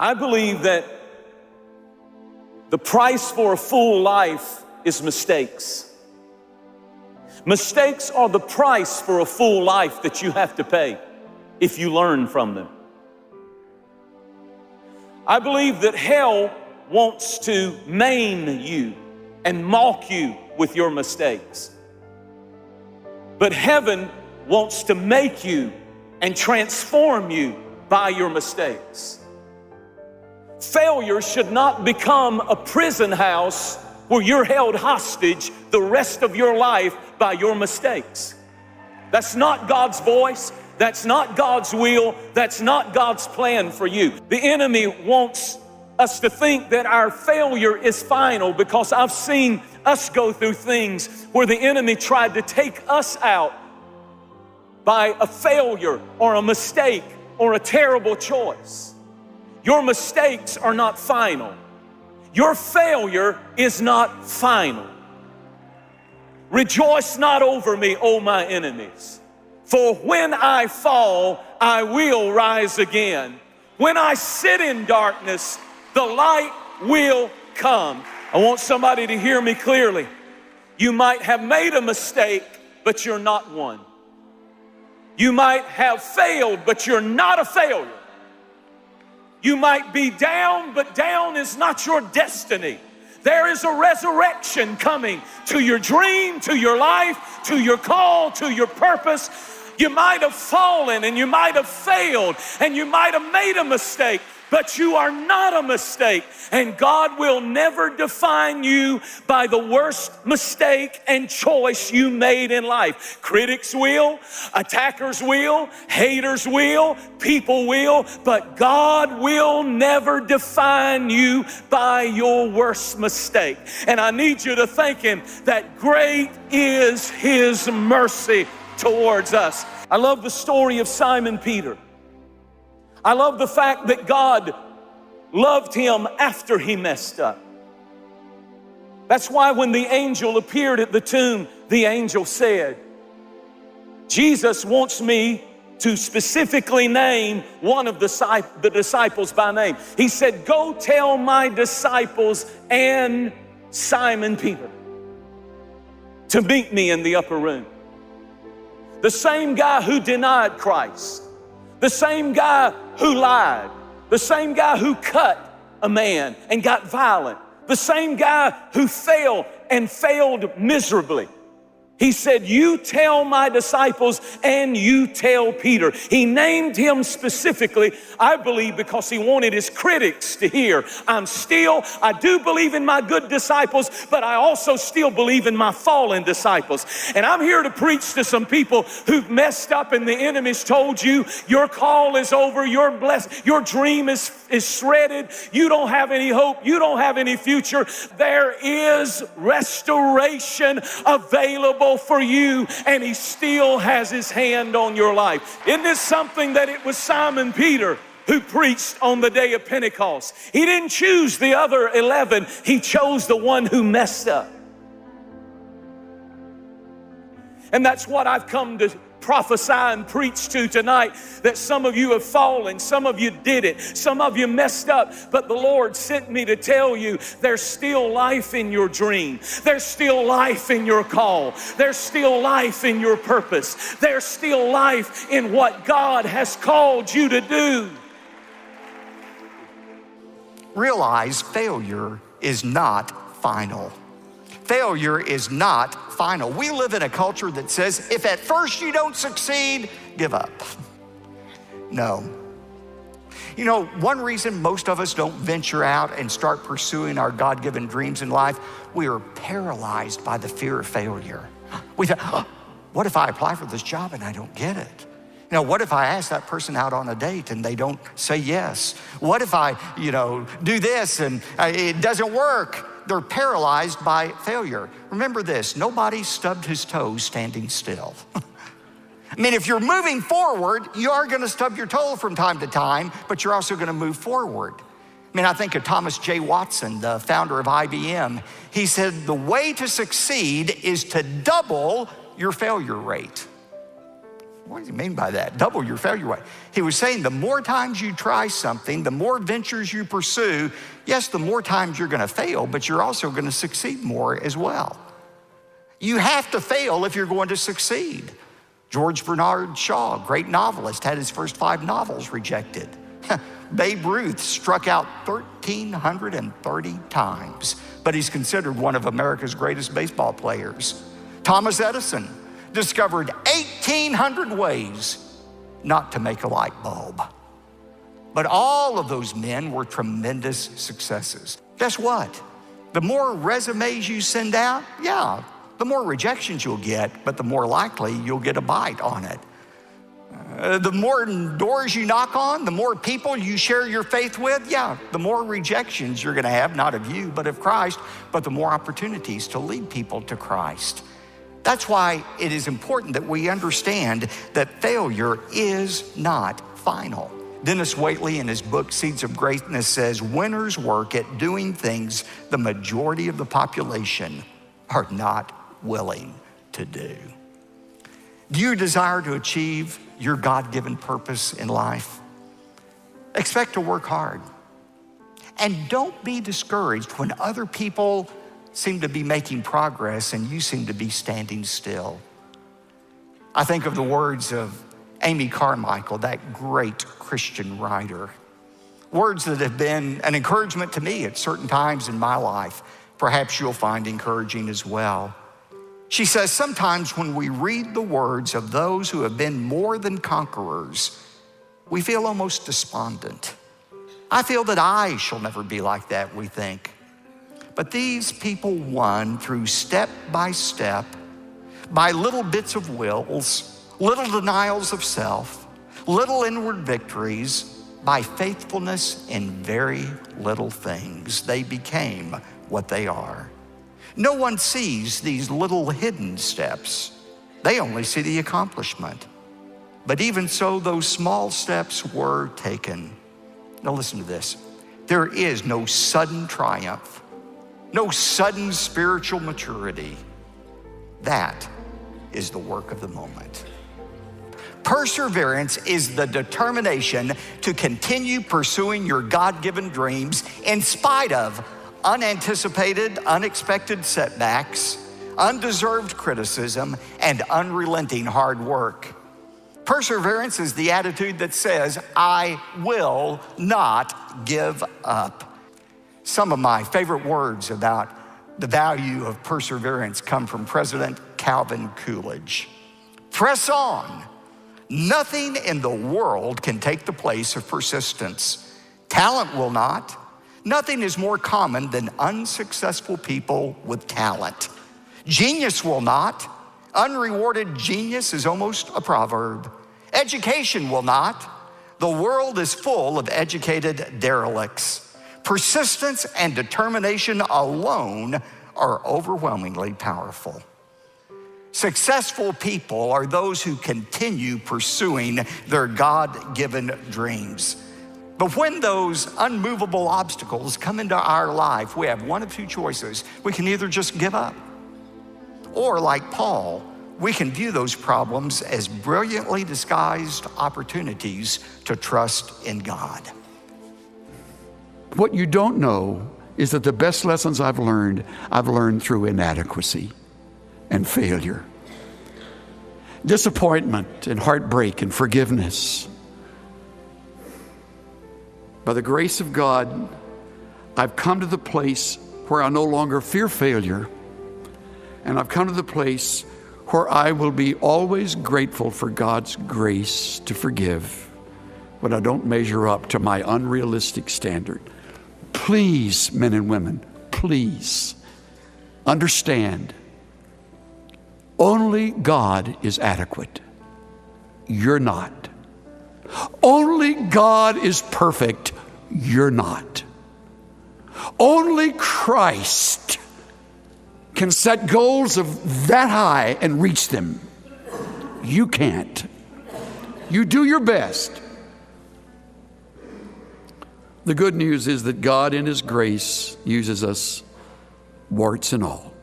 I believe that the price for a full life is mistakes. Mistakes are the price for a full life that you have to pay if you learn from them. I believe that hell wants to maim you and mock you with your mistakes. But heaven wants to make you and transform you by your mistakes. Failure should not become a prison house where you're held hostage the rest of your life by your mistakes. That's not God's voice. That's not God's will. That's not God's plan for you. The enemy wants us to think that our failure is final because I've seen us go through things where the enemy tried to take us out by a failure or a mistake or a terrible choice. Your mistakes are not final. Your failure is not final. Rejoice not over me, O my enemies. For when I fall, I will rise again. When I sit in darkness, the light will come. I want somebody to hear me clearly. You might have made a mistake, but you're not one. You might have failed, but you're not a failure. You might be down, but down is not your destiny. There is a resurrection coming to your dream, to your life, to your call, to your purpose. You might have fallen and you might have failed and you might have made a mistake, but you are not a mistake. And God will never define you by the worst mistake and choice you made in life. Critics will, attackers will, haters will, people will, but God will never define you by your worst mistake. And I need you to thank Him that great is His mercy towards us. I love the story of Simon Peter. I love the fact that God loved him after he messed up. That's why when the angel appeared at the tomb, the angel said, Jesus wants me to specifically name one of the, disciples by name. He said, Go tell my disciples and Simon Peter to meet me in the upper room. The same guy who denied Christ the same guy who lied, the same guy who cut a man and got violent, the same guy who failed and failed miserably. He said, You tell my disciples and you tell Peter. He named him specifically, I believe, because he wanted his critics to hear. I'm still, I do believe in my good disciples, but I also still believe in my fallen disciples. And I'm here to preach to some people who've messed up and the enemy's told you your call is over, your blessed, your dream is, is shredded, you don't have any hope, you don't have any future. There is restoration available for you, and He still has His hand on your life. Isn't this something that it was Simon Peter? who preached on the day of Pentecost. He didn't choose the other 11, he chose the one who messed up. And that's what I've come to prophesy and preach to tonight that some of you have fallen, some of you did it, some of you messed up, but the Lord sent me to tell you there's still life in your dream, there's still life in your call, there's still life in your purpose, there's still life in what God has called you to do. Realize failure is not final failure is not final. We live in a culture that says if at first you don't succeed, give up. No. You know, one reason most of us don't venture out and start pursuing our God given dreams in life, we are paralyzed by the fear of failure. We think, oh, what if I apply for this job and I don't get it? Know, what if I ask that person out on a date and they don't say yes? What if I, you know, do this and uh, it doesn't work? they're paralyzed by failure. Remember this nobody stubbed his toes standing still. I mean, if you're moving forward, you are going to stub your toe from time to time, but you're also going to move forward. I mean, I think of Thomas J. Watson, the founder of IBM. He said, The way to succeed is to double your failure rate. What does he mean by that? Double your failure rate. He was saying the more times you try something, the more ventures you pursue, yes, the more times you're going to fail, but you're also going to succeed more as well. You have to fail if you're going to succeed. George Bernard Shaw, great novelist, had his first five novels rejected. Babe Ruth struck out 1,330 times, but he's considered one of America's greatest baseball players. Thomas Edison discovered 1,800 ways not to make a light bulb. But all of those men were tremendous successes. Guess what? The more resumes you send out, yeah, the more rejections you'll get, but the more likely you'll get a bite on it. Uh, the more doors you knock on, the more people you share your faith with, yeah, the more rejections you're gonna have, not of you, but of Christ, but the more opportunities to lead people to Christ. That's why it is important that we understand that failure is not final. Dennis Waitley, in his book Seeds of Greatness, says winners work at doing things the majority of the population are not willing to do. Do you desire to achieve your God given purpose in life? Expect to work hard. And don't be discouraged when other people seem to be making progress and you seem to be standing still. I think of the words of Amy Carmichael, that great Christian writer. Words that have been an encouragement to me at certain times in my life. Perhaps you'll find encouraging as well. She says, Sometimes when we read the words of those who have been more than conquerors, we feel almost despondent. I feel that I shall never be like that, we think. But these people won through step by step, by little bits of wills, little denials of self, little inward victories, by faithfulness in very little things. They became what they are. No one sees these little hidden steps, they only see the accomplishment. But even so, those small steps were taken. Now, listen to this there is no sudden triumph, no sudden spiritual maturity. That is the work of the moment. Perseverance is the determination to continue pursuing your God given dreams in spite of unanticipated, unexpected setbacks, undeserved criticism, and unrelenting hard work. Perseverance is the attitude that says, I will not give up. Some of my favorite words about the value of perseverance come from President Calvin Coolidge. Press on. Nothing in the world can take the place of persistence. Talent will not. Nothing is more common than unsuccessful people with talent. Genius will not. Unrewarded genius is almost a proverb. Education will not. The world is full of educated derelicts. Persistence and determination alone are overwhelmingly powerful. Successful people are those who continue pursuing their God given dreams. But when those unmovable obstacles come into our life, we have one of two choices. We can either just give up, or like Paul, we can view those problems as brilliantly disguised opportunities to trust in God. What you don't know is that the best lessons I've learned, I've learned through inadequacy and failure, disappointment and heartbreak and forgiveness by the grace of God, I've come to the place where I no longer fear failure, and I've come to the place where I will be always grateful for God's grace to forgive when I don't measure up to my unrealistic standard. Please, men and women, please understand only God is adequate. You're not. Only God is perfect. You're not. Only Christ can set goals of that high and reach them. You can't. You do your best. The good news is that God, in His grace, uses us, warts and all.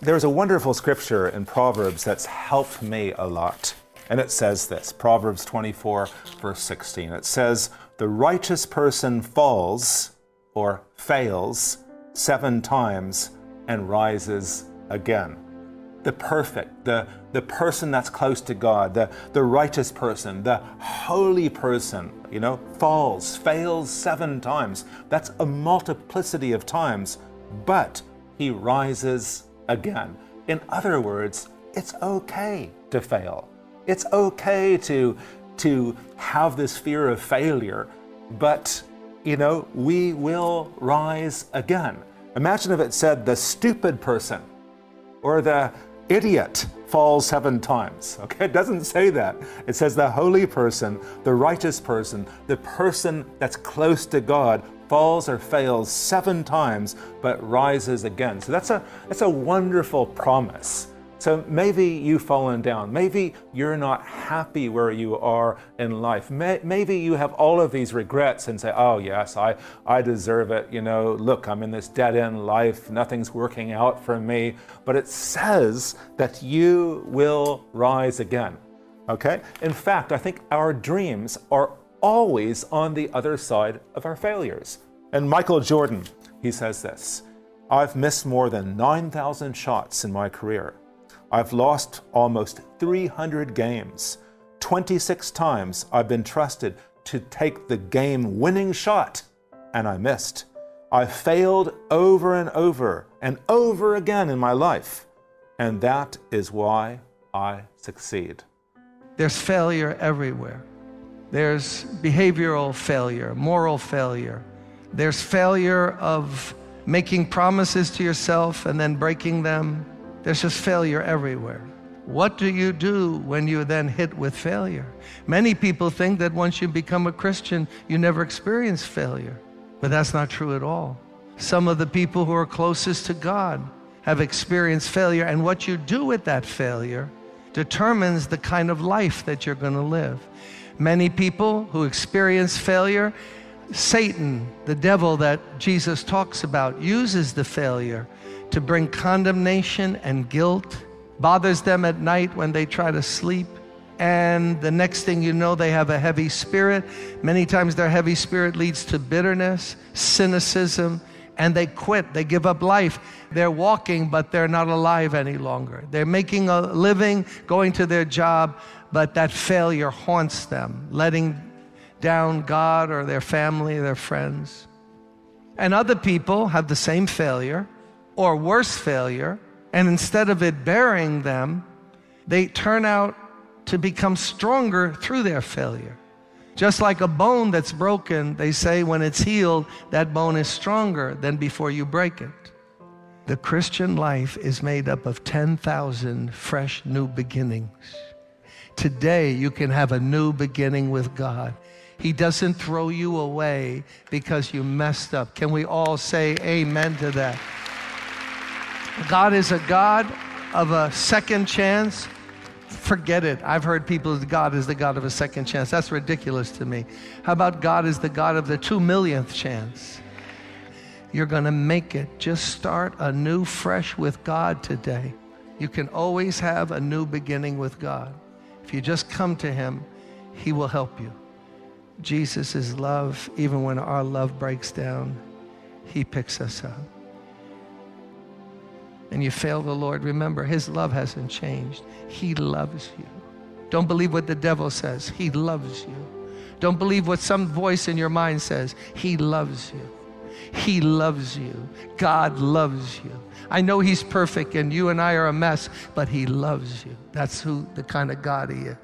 There's a wonderful scripture in Proverbs that's helped me a lot. And it says this Proverbs 24, verse 16. It says, The righteous person falls or fails seven times and rises again. The perfect, the, the person that's close to God, the, the righteous person, the holy person, you know, falls, fails seven times. That's a multiplicity of times, but he rises again. In other words, it's okay to fail. It's okay to, to have this fear of failure, but you know, we will rise again. Imagine if it said the stupid person or the idiot falls seven times. Okay, it doesn't say that. It says the holy person, the righteous person, the person that's close to God falls or fails seven times but rises again. So that's a that's a wonderful promise. So maybe you've fallen down. Maybe you're not happy where you are in life. Maybe you have all of these regrets and say, oh, yes, I, I deserve it. You know, look, I'm in this dead end life. Nothing's working out for me. But it says that you will rise again. Okay? In fact, I think our dreams are always on the other side of our failures. And Michael Jordan, he says this I've missed more than 9,000 shots in my career. I've lost almost 300 games. 26 times I've been trusted to take the game winning shot, and I missed. I failed over and over and over again in my life, and that is why I succeed. There's failure everywhere. There's behavioral failure, moral failure. There's failure of making promises to yourself and then breaking them. There's just failure everywhere. What do you do when you're then hit with failure? Many people think that once you become a Christian, you never experience failure, but that's not true at all. Some of the people who are closest to God have experienced failure, and what you do with that failure determines the kind of life that you're going to live. Many people who experience failure, Satan, the devil that Jesus talks about, uses the failure to bring condemnation and guilt, bothers them at night when they try to sleep. And the next thing you know, they have a heavy spirit. Many times their heavy spirit leads to bitterness, cynicism, and they quit. They give up life. They're walking, but they're not alive any longer. They're making a living, going to their job, but that failure haunts them, letting down God or their family, their friends. And other people have the same failure, or worse failure, and instead of it burying them, they turn out to become stronger through their failure. Just like a bone that's broken, they say when it's healed, that bone is stronger than before you break it. The Christian life is made up of 10,000 fresh new beginnings. Today, you can have a new beginning with God. He doesn't throw you away because you messed up. Can we all say amen to that? God is a God of a second chance. Forget it. I've heard people, God is the God of a second chance. That's ridiculous to me. How about God is the God of the two millionth chance? You're going to make it. Just start a new, fresh with God today. You can always have a new beginning with God. If you just come to Him, He will help you. Jesus is love. Even when our love breaks down, He picks us up and you fail the Lord, remember, His love hasn't changed. He loves you. Don't believe what the devil says. He loves you. Don't believe what some voice in your mind says. He loves you. He loves you. God loves you. I know He's perfect and you and I are a mess, but He loves you. That's who the kind of God He is.